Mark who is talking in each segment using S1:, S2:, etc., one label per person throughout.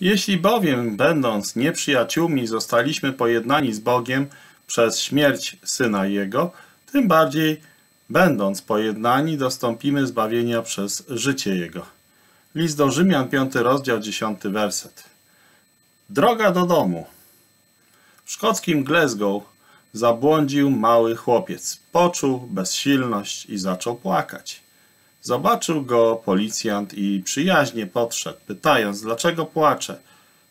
S1: Jeśli bowiem, będąc nieprzyjaciółmi, zostaliśmy pojednani z Bogiem przez śmierć Syna Jego, tym bardziej, będąc pojednani, dostąpimy zbawienia przez życie Jego. List do Rzymian, 5 rozdział, 10 werset. Droga do domu. W szkockim Glasgow zabłądził mały chłopiec. Poczuł bezsilność i zaczął płakać. Zobaczył go policjant i przyjaźnie podszedł, pytając, dlaczego płacze.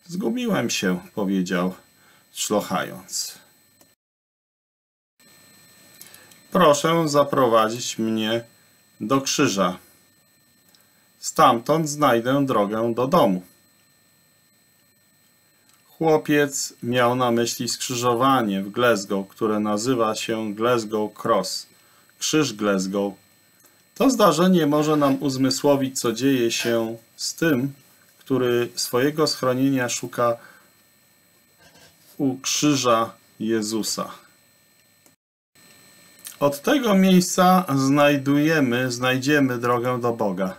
S1: Zgubiłem się, powiedział, szlochając. Proszę zaprowadzić mnie do krzyża. Stamtąd znajdę drogę do domu. Chłopiec miał na myśli skrzyżowanie w Glasgow, które nazywa się Glasgow Cross, krzyż Glasgow. To zdarzenie może nam uzmysłowić, co dzieje się z tym, który swojego schronienia szuka u krzyża Jezusa. Od tego miejsca znajdujemy, znajdziemy drogę do Boga.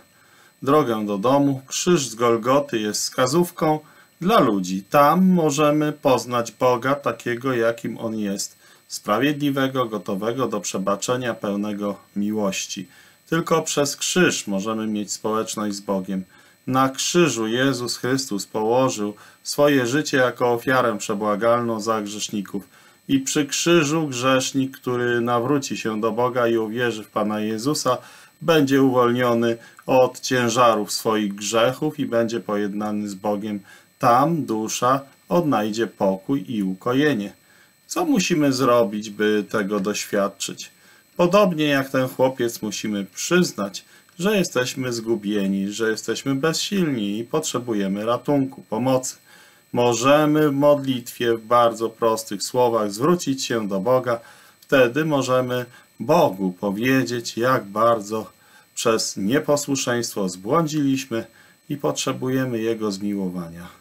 S1: Drogę do domu, krzyż z Golgoty jest wskazówką dla ludzi. Tam możemy poznać Boga takiego, jakim On jest. Sprawiedliwego, gotowego do przebaczenia, pełnego miłości. Tylko przez krzyż możemy mieć społeczność z Bogiem. Na krzyżu Jezus Chrystus położył swoje życie jako ofiarę przebłagalną za grzeszników. I przy krzyżu grzesznik, który nawróci się do Boga i uwierzy w Pana Jezusa, będzie uwolniony od ciężarów swoich grzechów i będzie pojednany z Bogiem. Tam dusza odnajdzie pokój i ukojenie. Co musimy zrobić, by tego doświadczyć? Podobnie jak ten chłopiec musimy przyznać, że jesteśmy zgubieni, że jesteśmy bezsilni i potrzebujemy ratunku, pomocy. Możemy w modlitwie w bardzo prostych słowach zwrócić się do Boga. Wtedy możemy Bogu powiedzieć, jak bardzo przez nieposłuszeństwo zbłądziliśmy i potrzebujemy Jego zmiłowania.